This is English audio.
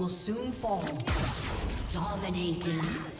Will soon fall. Dominating.